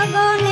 জগনে